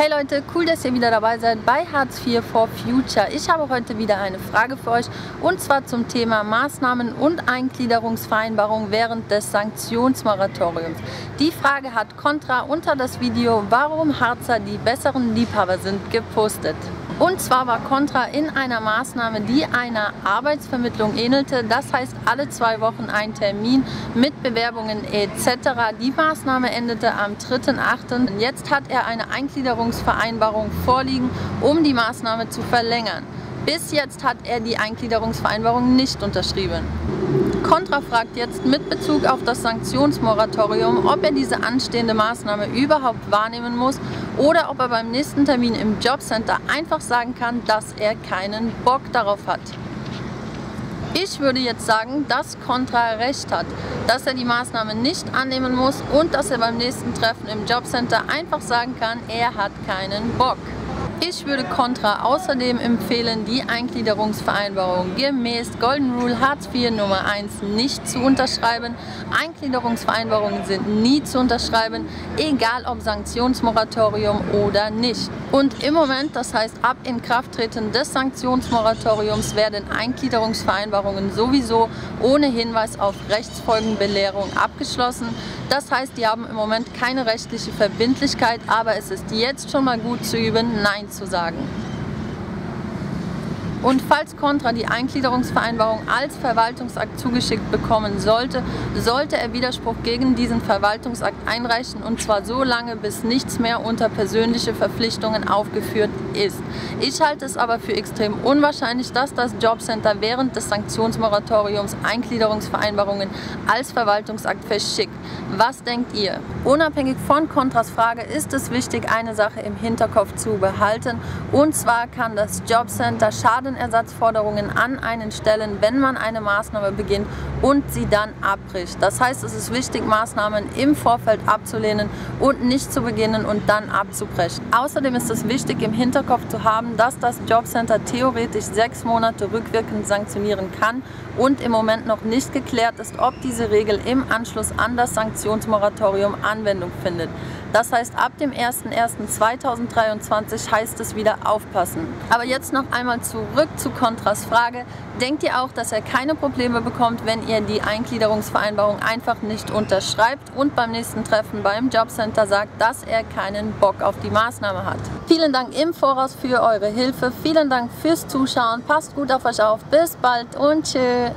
Hey Leute, cool, dass ihr wieder dabei seid bei Hartz IV for Future. Ich habe heute wieder eine Frage für euch und zwar zum Thema Maßnahmen und Eingliederungsvereinbarung während des Sanktionsmoratoriums. Die Frage hat Contra unter das Video Warum Harzer die besseren Liebhaber sind gepostet. Und zwar war Contra in einer Maßnahme, die einer Arbeitsvermittlung ähnelte. Das heißt, alle zwei Wochen ein Termin mit Bewerbungen etc. Die Maßnahme endete am 3.8. Jetzt hat er eine Eingliederungsvereinbarung vorliegen, um die Maßnahme zu verlängern. Bis jetzt hat er die Eingliederungsvereinbarung nicht unterschrieben. Contra fragt jetzt mit Bezug auf das Sanktionsmoratorium, ob er diese anstehende Maßnahme überhaupt wahrnehmen muss oder ob er beim nächsten Termin im Jobcenter einfach sagen kann, dass er keinen Bock darauf hat. Ich würde jetzt sagen, dass Contra recht hat, dass er die Maßnahme nicht annehmen muss und dass er beim nächsten Treffen im Jobcenter einfach sagen kann, er hat keinen Bock. Ich würde Contra außerdem empfehlen, die Eingliederungsvereinbarung gemäß Golden Rule Hartz IV Nummer 1 nicht zu unterschreiben. Eingliederungsvereinbarungen sind nie zu unterschreiben, egal ob Sanktionsmoratorium oder nicht. Und im Moment, das heißt ab Inkrafttreten des Sanktionsmoratoriums, werden Eingliederungsvereinbarungen sowieso ohne Hinweis auf Rechtsfolgenbelehrung abgeschlossen. Das heißt, die haben im Moment keine rechtliche Verbindlichkeit, aber es ist jetzt schon mal gut zu üben, Nein zu sagen. Und falls Contra die Eingliederungsvereinbarung als Verwaltungsakt zugeschickt bekommen sollte, sollte er Widerspruch gegen diesen Verwaltungsakt einreichen und zwar so lange, bis nichts mehr unter persönliche Verpflichtungen aufgeführt ist. Ich halte es aber für extrem unwahrscheinlich, dass das Jobcenter während des Sanktionsmoratoriums Eingliederungsvereinbarungen als Verwaltungsakt verschickt. Was denkt ihr? Unabhängig von Contras Frage ist es wichtig, eine Sache im Hinterkopf zu behalten und zwar kann das Jobcenter Schaden Schadenersatzforderungen an einen stellen, wenn man eine Maßnahme beginnt und sie dann abbricht. Das heißt, es ist wichtig, Maßnahmen im Vorfeld abzulehnen und nicht zu beginnen und dann abzubrechen. Außerdem ist es wichtig, im Hinterkopf zu haben, dass das Jobcenter theoretisch sechs Monate rückwirkend sanktionieren kann und im Moment noch nicht geklärt ist, ob diese Regel im Anschluss an das Sanktionsmoratorium Anwendung findet. Das heißt, ab dem 01.01.2023 heißt es wieder aufpassen. Aber jetzt noch einmal zurück zu Kontras Frage. Denkt ihr auch, dass er keine Probleme bekommt, wenn ihr die Eingliederungsvereinbarung einfach nicht unterschreibt und beim nächsten Treffen beim Jobcenter sagt, dass er keinen Bock auf die Maßnahme hat? Vielen Dank im Voraus für eure Hilfe. Vielen Dank fürs Zuschauen. Passt gut auf euch auf. Bis bald und tschüss.